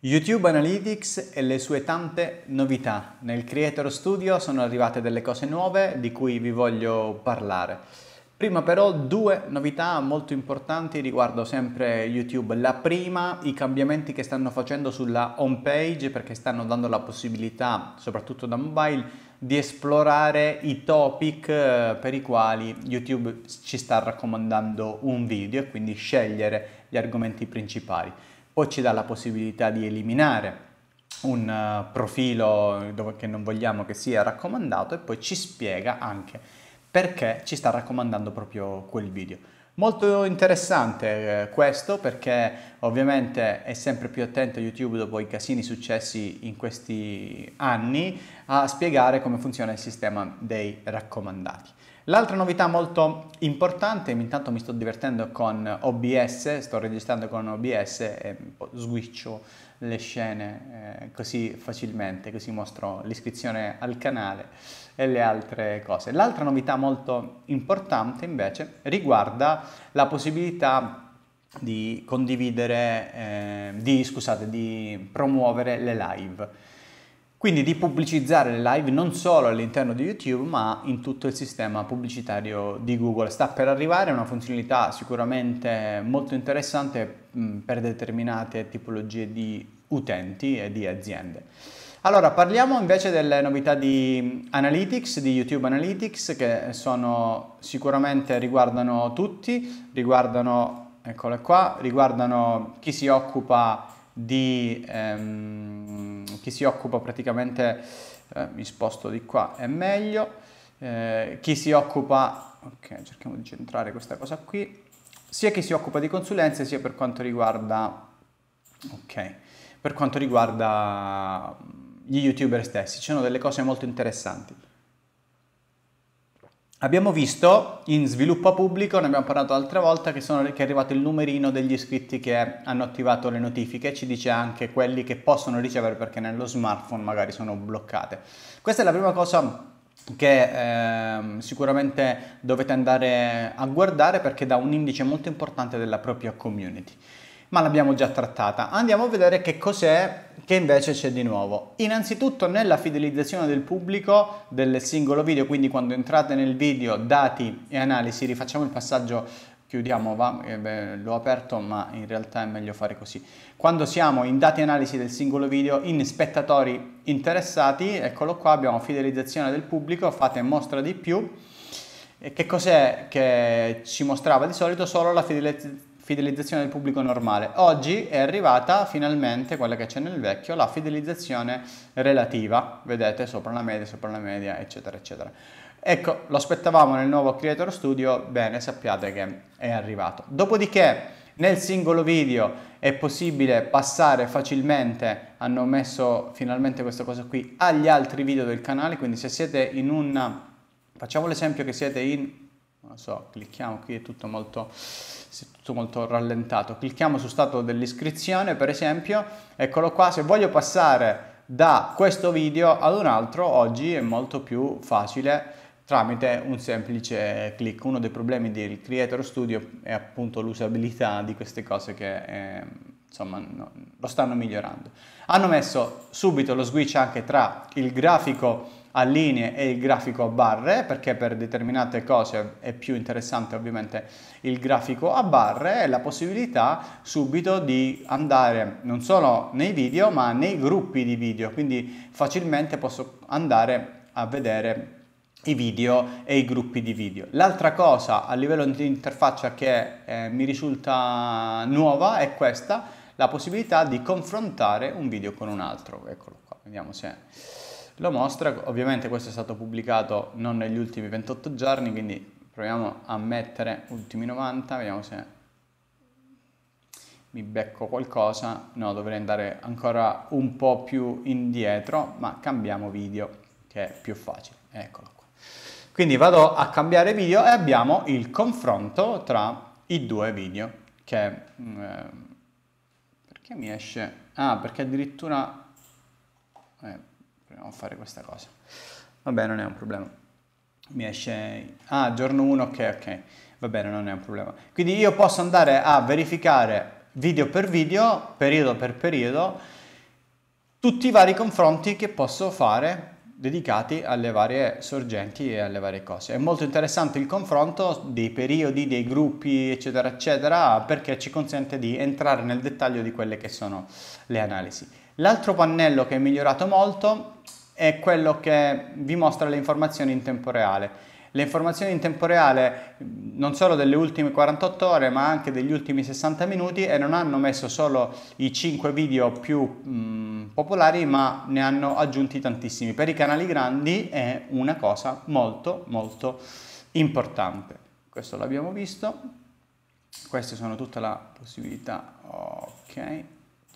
YouTube Analytics e le sue tante novità. Nel Creator Studio sono arrivate delle cose nuove di cui vi voglio parlare. Prima però due novità molto importanti riguardo sempre YouTube. La prima, i cambiamenti che stanno facendo sulla home page perché stanno dando la possibilità, soprattutto da mobile, di esplorare i topic eh, per i quali YouTube ci sta raccomandando un video e quindi scegliere gli argomenti principali poi ci dà la possibilità di eliminare un uh, profilo che non vogliamo che sia raccomandato e poi ci spiega anche perché ci sta raccomandando proprio quel video. Molto interessante eh, questo perché ovviamente è sempre più attento YouTube dopo i casini successi in questi anni a spiegare come funziona il sistema dei raccomandati. L'altra novità molto importante, intanto mi sto divertendo con OBS, sto registrando con OBS e switcho le scene eh, così facilmente, così mostro l'iscrizione al canale e le altre cose. L'altra novità molto importante invece riguarda la possibilità di condividere, eh, di, scusate, di promuovere le live. Quindi di pubblicizzare le live non solo all'interno di YouTube ma in tutto il sistema pubblicitario di Google. Sta per arrivare una funzionalità sicuramente molto interessante mh, per determinate tipologie di utenti e di aziende. Allora parliamo invece delle novità di Analytics, di YouTube Analytics che sono sicuramente riguardano tutti, riguardano, eccole qua, riguardano chi si occupa di ehm, chi si occupa praticamente, eh, mi sposto di qua, è meglio, eh, chi si occupa, ok, cerchiamo di centrare questa cosa qui, sia chi si occupa di consulenze sia per quanto riguarda, ok, per quanto riguarda gli youtuber stessi, ci sono delle cose molto interessanti. Abbiamo visto in sviluppo pubblico, ne abbiamo parlato altre volte, che, sono, che, è arrivato il numerino degli iscritti che hanno attivato le notifiche, ci dice anche quelli che possono ricevere perché nello smartphone magari sono bloccate. Questa è la prima cosa che eh, sicuramente dovete andare a guardare perché dà un indice molto importante della propria community ma l'abbiamo già trattata. Andiamo a vedere che cos'è che invece c'è di nuovo. Innanzitutto nella fidelizzazione del pubblico del singolo video, quindi quando entrate nel video dati e analisi, rifacciamo il passaggio, chiudiamo, va, eh l'ho aperto ma in realtà è meglio fare così. Quando siamo in dati e analisi del singolo video, in spettatori interessati, eccolo qua, abbiamo fidelizzazione del pubblico, fate mostra di più. E che cos'è che ci mostrava di solito? Solo la fidelizzazione fidelizzazione del pubblico normale. Oggi è arrivata finalmente quella che c'è nel vecchio, la fidelizzazione relativa, vedete sopra la media, sopra la media, eccetera, eccetera. Ecco, lo aspettavamo nel nuovo Creator Studio, bene, sappiate che è arrivato. Dopodiché nel singolo video è possibile passare facilmente, hanno messo finalmente questa cosa qui, agli altri video del canale, quindi se siete in un, facciamo l'esempio che siete in non so, clicchiamo qui, è tutto molto, è tutto molto rallentato, clicchiamo su stato dell'iscrizione per esempio, eccolo qua, se voglio passare da questo video ad un altro oggi è molto più facile tramite un semplice clic. Uno dei problemi del Creator Studio è appunto l'usabilità di queste cose che eh, insomma no, lo stanno migliorando. Hanno messo subito lo switch anche tra il grafico a linee e il grafico a barre, perché per determinate cose è più interessante ovviamente il grafico a barre e la possibilità subito di andare non solo nei video ma nei gruppi di video, quindi facilmente posso andare a vedere i video e i gruppi di video. L'altra cosa a livello di interfaccia che eh, mi risulta nuova è questa, la possibilità di confrontare un video con un altro. Eccolo qua, vediamo se lo mostra, ovviamente questo è stato pubblicato non negli ultimi 28 giorni, quindi proviamo a mettere ultimi 90, vediamo se mi becco qualcosa, no dovrei andare ancora un po' più indietro, ma cambiamo video che è più facile, eccolo qua. Quindi vado a cambiare video e abbiamo il confronto tra i due video che... Eh, perché mi esce? Ah, perché addirittura... Eh, proviamo a fare questa cosa. Vabbè, non è un problema. Mi esce... Ah, giorno 1, ok, ok. Va bene, non è un problema. Quindi io posso andare a verificare video per video, periodo per periodo, tutti i vari confronti che posso fare dedicati alle varie sorgenti e alle varie cose. È molto interessante il confronto dei periodi, dei gruppi, eccetera, eccetera, perché ci consente di entrare nel dettaglio di quelle che sono le analisi. L'altro pannello che è migliorato molto è quello che vi mostra le informazioni in tempo reale le informazioni in tempo reale non solo delle ultime 48 ore ma anche degli ultimi 60 minuti e non hanno messo solo i 5 video più mh, popolari ma ne hanno aggiunti tantissimi. Per i canali grandi è una cosa molto molto importante. Questo l'abbiamo visto, queste sono tutte le possibilità, ok,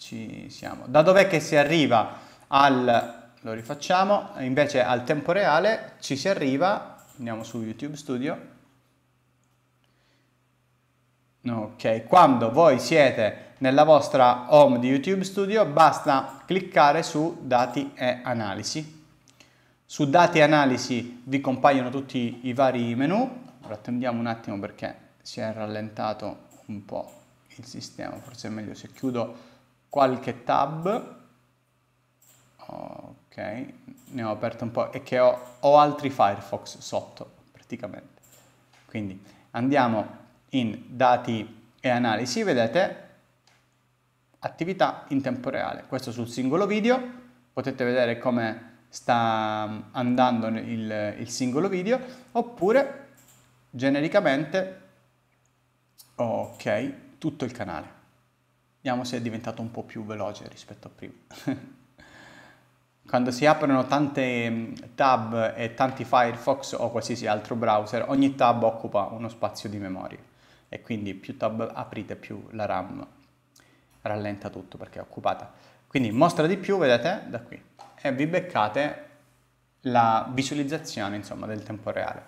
ci siamo. Da dov'è che si arriva al, lo rifacciamo, invece al tempo reale ci si arriva andiamo su YouTube Studio. Ok, quando voi siete nella vostra home di YouTube Studio basta cliccare su dati e analisi. Su dati e analisi vi compaiono tutti i vari menu. Ora attendiamo un attimo perché si è rallentato un po' il sistema, forse è meglio se chiudo qualche tab. Ok, ne ho aperto un po' e che ho, ho altri Firefox sotto praticamente. Quindi andiamo in dati e analisi, vedete attività in tempo reale. Questo sul singolo video, potete vedere come sta andando il, il singolo video, oppure genericamente, ok, tutto il canale. Vediamo se è diventato un po' più veloce rispetto a prima. Quando si aprono tante mm, tab e tanti Firefox o qualsiasi altro browser, ogni tab occupa uno spazio di memoria e quindi più tab aprite più la RAM rallenta tutto perché è occupata. Quindi mostra di più, vedete, da qui, e vi beccate la visualizzazione insomma, del tempo reale.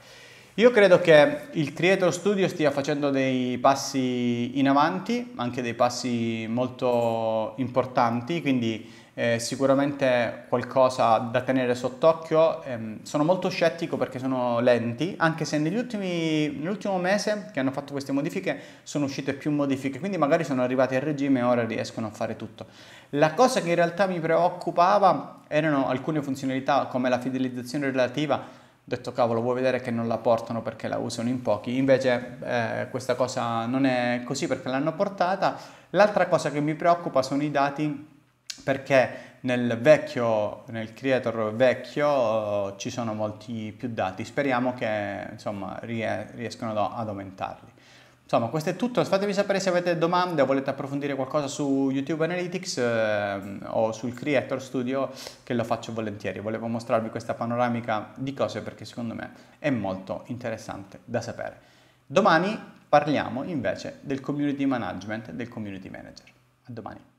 Io credo che il Creator Studio stia facendo dei passi in avanti, anche dei passi molto importanti, quindi eh, sicuramente qualcosa da tenere sott'occhio. Eh, sono molto scettico perché sono lenti, anche se ultimi, nell'ultimo mese che hanno fatto queste modifiche sono uscite più modifiche, quindi magari sono arrivati a regime e ora riescono a fare tutto. La cosa che in realtà mi preoccupava erano alcune funzionalità come la fidelizzazione relativa ho detto cavolo vuoi vedere che non la portano perché la usano in pochi? Invece eh, questa cosa non è così perché l'hanno portata. L'altra cosa che mi preoccupa sono i dati perché nel vecchio, nel creator vecchio ci sono molti più dati, speriamo che insomma ries- riescano ad aumentarli. Insomma, questo è tutto, fatemi sapere se avete domande o volete approfondire qualcosa su YouTube Analytics eh, o sul Creator Studio che lo faccio volentieri. Volevo mostrarvi questa panoramica di cose perché secondo me è molto interessante da sapere. Domani parliamo invece del community management, del community manager. A domani.